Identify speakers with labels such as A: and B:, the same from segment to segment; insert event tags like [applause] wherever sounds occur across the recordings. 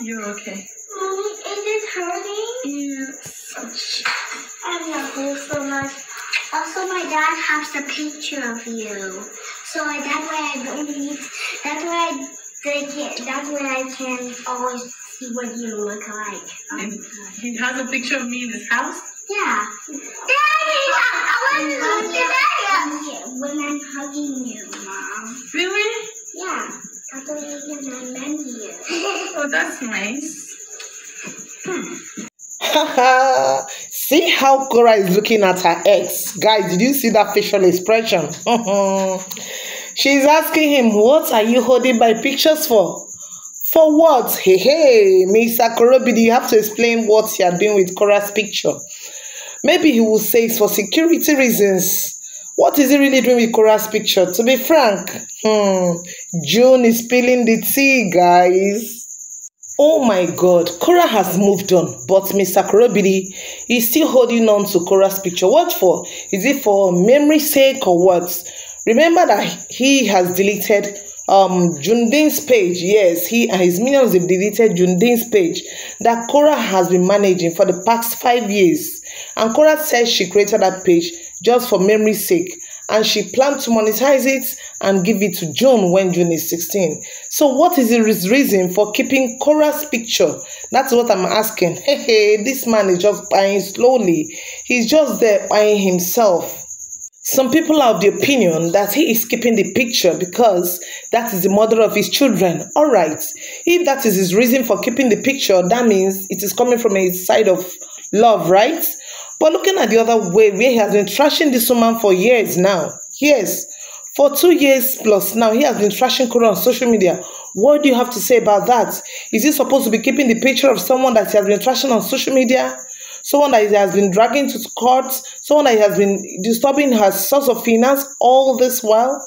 A: You're okay.
B: Mommy, is it hurting?
A: Yes.
B: I love you so much. Also, my dad has a picture of you. So I- that way I don't need, that way I, they can, that way I can always see what you look like.
A: And he has a picture of me in his house.
B: Yeah. Daddy, I want to look at that. When I'm hugging you,
A: Oh, that's nice.
C: see how Cora is looking at her ex. Guys, did you see that facial expression? [laughs] She's asking him, What are you holding my pictures for? For what? Hey, hey, Mr. Korobidi, you have to explain what you are doing with Cora's picture. Maybe he will say it's for security reasons. What is he really doing with Cora's picture? To be frank, hmm, June is spilling the tea, guys. Oh my God, Cora has moved on, but Mr. Korobidi is still holding on to Cora's picture. What for? Is it for memory's sake or what? Remember that he has deleted um June Dean's page. Yes, he and his minions have deleted June Dean's page that Korra has been managing for the past five years. And Korra says she created that page just for memory's sake and she planned to monetize it and give it to June when June is 16. So what is his reason for keeping Korra's picture? That's what I'm asking. [laughs] Hey, hey, this man is just buying slowly. He's just there buying himself. Some people are of the opinion that he is keeping the picture because that is the mother of his children. All right. If that is his reason for keeping the picture, that means it is coming from a side of love, right? But looking at the other way, where he has been trashing this woman for years now. Yes, for two years plus now, he has been trashing Korra on social media. What do you have to say about that? Is he supposed to be keeping the picture of someone that he has been trashing on social media? Someone that has been dragging to court? Someone that has been disturbing her source of finance all this while?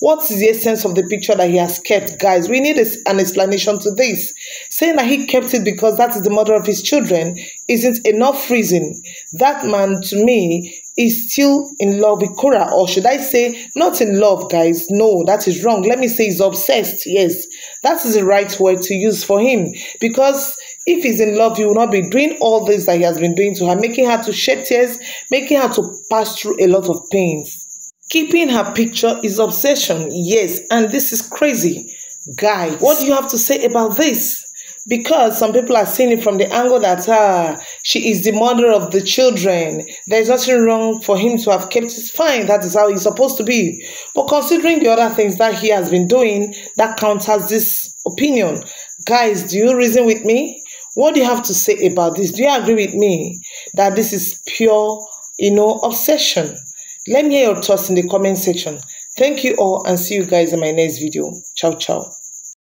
C: What is the essence of the picture that he has kept, guys? We need an explanation to this. Saying that he kept it because that is the mother of his children isn't enough reason. That man, to me, is still in love with Korra, or should I say, not in love, guys? No, that is wrong. Let me say he's obsessed. Yes, that is the right word to use for him because if he's in love, he will not be doing all this that he has been doing to her, making her to shed tears, making her to pass through a lot of pains. Keeping her picture is obsession, yes, and this is crazy. Guys, what do you have to say about this? Because some people are seeing it from the angle that ah, she is the mother of the children. There's nothing wrong for him to have kept it fine. That is how he's supposed to be. But considering the other things that he has been doing, that counters this opinion. Guys, do you reason with me? What do you have to say about this? Do you agree with me that this is pure, you know, obsession? Let me hear your thoughts in the comment section. Thank you all and see you guys in my next video. Ciao, ciao.